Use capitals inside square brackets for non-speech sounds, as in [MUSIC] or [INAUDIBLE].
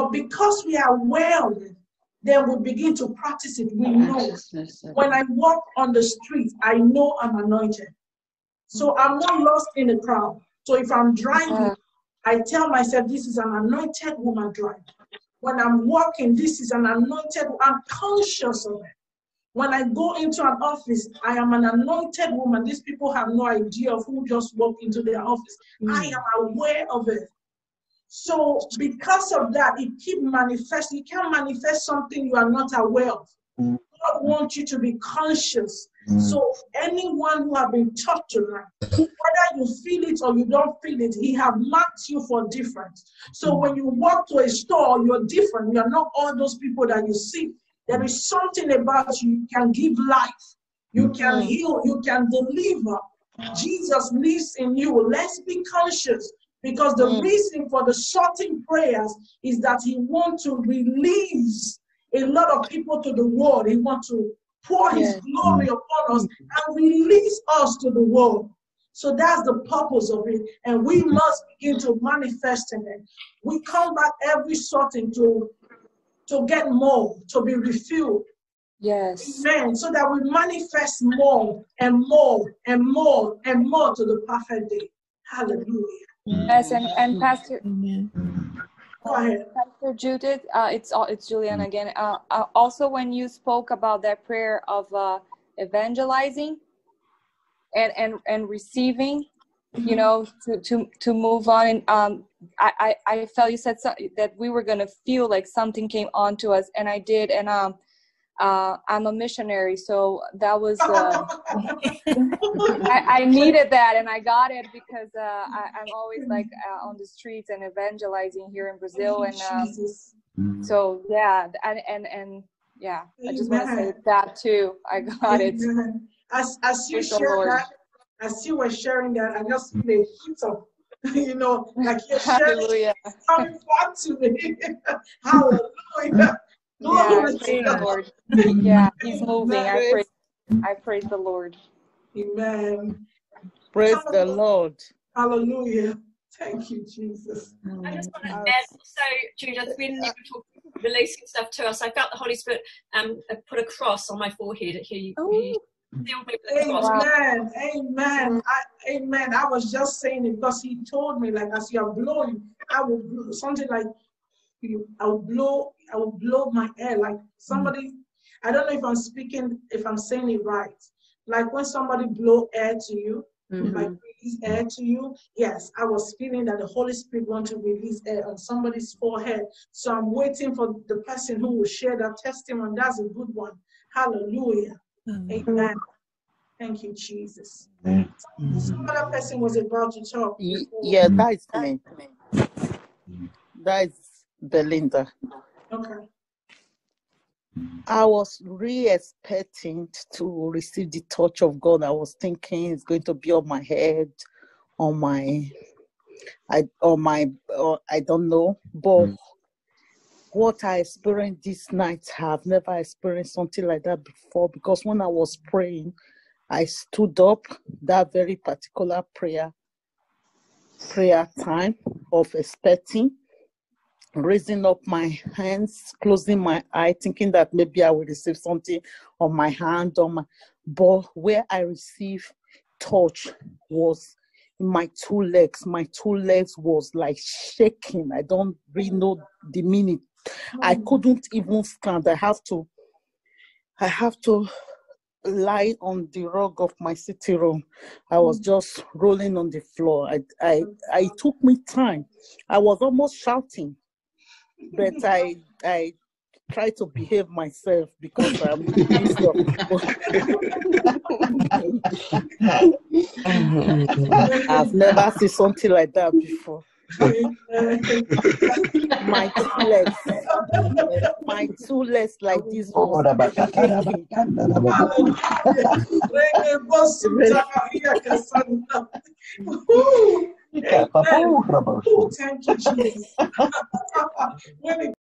But because we are aware of it, then we begin to practice it. We know. When I walk on the street, I know I'm anointed. So I'm not lost in the crowd. So if I'm driving, I tell myself this is an anointed woman driving. When I'm walking, this is an anointed, I'm conscious of it. When I go into an office, I am an anointed woman. These people have no idea of who just walked into their office. Mm. I am aware of it. So because of that, it keep manifesting. You can't manifest something you are not aware of. Mm. God wants you to be conscious. Mm. So anyone who have been taught tonight, whether you feel it or you don't feel it, He have marked you for difference. So mm. when you walk to a store, you're different. You are not all those people that you see. There is something about you. You can give life. You can heal. You can deliver. Jesus lives in you. Let's be conscious because the mm. reason for the sorting prayers is that he wants to release a lot of people to the world. He wants to pour his glory mm. upon us and release us to the world. So that's the purpose of it. And we mm. must begin to manifest in it. We come back every sorting to, to get more, to be refilled. Yes. Amen. So that we manifest more and more and more and more to the perfect day. Hallelujah. Yes, and, and Pastor Go ahead. Pastor Judith, uh, it's it's Julian again. Uh, uh, also, when you spoke about that prayer of uh, evangelizing and and and receiving, you know, to to to move on, and um, I I, I felt you said so, that we were gonna feel like something came onto us, and I did, and um, uh, I'm a missionary, so that was uh, [LAUGHS] I, I, needed that, and I got it because uh, I, am always like uh, on the streets and evangelizing here in Brazil, and um, so yeah, and and and yeah, I just want to say that too. I got it. As as you share that, as you were sharing that, I just feel a hit of [LAUGHS] you know, like you're sharing Hallelujah. coming back to me. [LAUGHS] Hallelujah. Yeah, Lord. yeah, He's moving. I praise, I praise the Lord. Amen. Praise the Lord. Hallelujah. Thank you, Jesus. I just want to add, so Judith, when you were talking, releasing stuff to us, I felt the Holy Spirit um, put a cross on my forehead. He, he Amen. Amen. I, amen. I was just saying it because he told me, like, as you are blowing, I will blow something like I will blow, I will blow my air like somebody. Mm. I don't know if I'm speaking, if I'm saying it right. Like when somebody blow air to you, mm-hmm. like release air to you. Yes, I was feeling that the Holy Spirit want to release air on somebody's forehead. So I'm waiting for the person who will share that testimony. That's a good one. Hallelujah. Mm-hmm. Amen. Thank you, Jesus. Mm-hmm. Some other person was about to talk. Before. Yeah, that's me. That's Belinda. Okay. I was really expecting to receive the touch of God. I was thinking it's going to be on my head, on my, I on my, or I don't know, but mm. what I experienced this night, I've never experienced something like that before. Because when I was praying, I stood up that very particular prayer, prayer time of expecting raising up my hands, closing my eye, thinking that maybe I will receive something on my hand, on my but where I received touch was in my two legs. My two legs was like shaking. I don't really know the meaning. I hmm. couldn't even stand. I have to I have to lie on the rug of my sitting room. I was hmm. just rolling on the floor. I, I, I took me time. I was almost shouting but I I try to behave myself because I'm used to I've never seen something like that before. my two legs, my two legs like this was Thank you, Jesus.